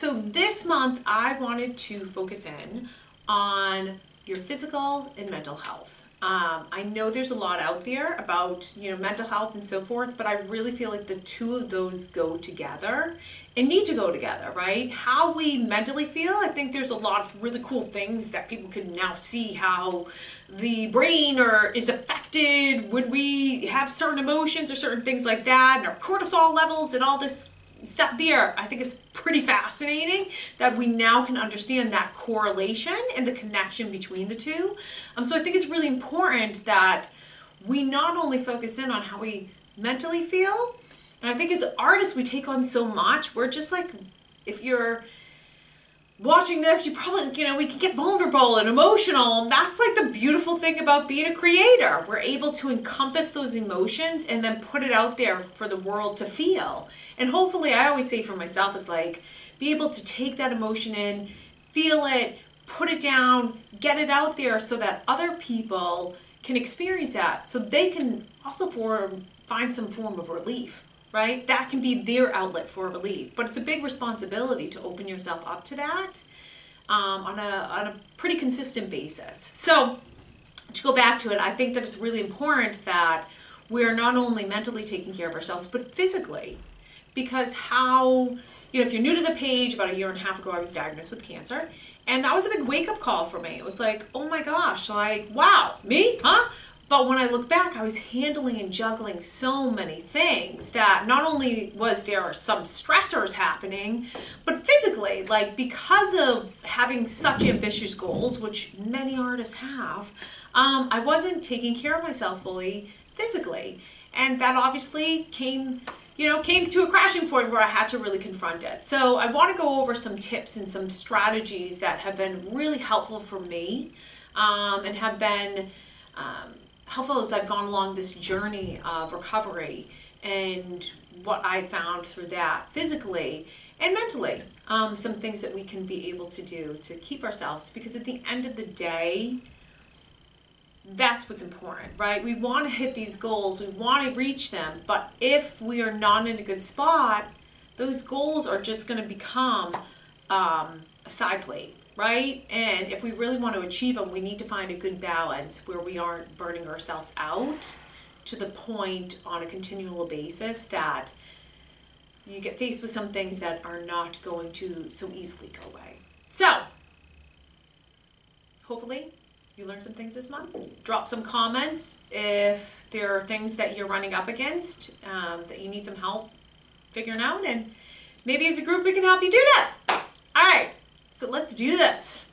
so this month I wanted to focus in on your physical and mental health. Um, I know there's a lot out there about you know mental health and so forth, but I really feel like the two of those go together and need to go together, right? How we mentally feel, I think there's a lot of really cool things that people can now see how the brain or is affected when we have certain emotions or certain things like that, and our cortisol levels and all this stuff there. I think it's pretty fascinating that we now can understand that correlation and the connection between the two. Um, so I think it's really important that we not only focus in on how we mentally feel, and I think as artists we take on so much. We're just like, if you're watching this, you probably, you know, we can get vulnerable and emotional. And that's like the beautiful thing about being a creator. We're able to encompass those emotions and then put it out there for the world to feel. And hopefully, I always say for myself, it's like be able to take that emotion in, feel it, put it down, get it out there so that other people can experience that. So they can also form, find some form of relief right? That can be their outlet for relief. But it's a big responsibility to open yourself up to that um, on, a, on a pretty consistent basis. So, to go back to it, I think that it's really important that we're not only mentally taking care of ourselves, but physically. Because how, you know, if you're new to the page, about a year and a half ago, I was diagnosed with cancer. And that was a big wake up call for me. It was like, oh my gosh, like, wow, me? Huh? But when I look back, I was handling and juggling so many things that not only was there some stressors happening, but physically, like because of having such ambitious goals, which many artists have, um, I wasn't taking care of myself fully physically. And that obviously came you know, came to a crashing point where I had to really confront it. So I want to go over some tips and some strategies that have been really helpful for me um, and have been um, helpful as I've gone along this journey of recovery and what I found through that physically and mentally. Um, some things that we can be able to do to keep ourselves because at the end of the day, that's what's important, right? We want to hit these goals, we want to reach them, but if we are not in a good spot, those goals are just going to become um, a side plate right? And if we really want to achieve them, we need to find a good balance where we aren't burning ourselves out to the point on a continual basis that you get faced with some things that are not going to so easily go away. So, hopefully, you learned some things this month. Drop some comments if there are things that you're running up against um, that you need some help figuring out, and maybe as a group we can help you do that. All right. So let's do this.